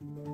you